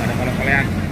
ada kalau kalian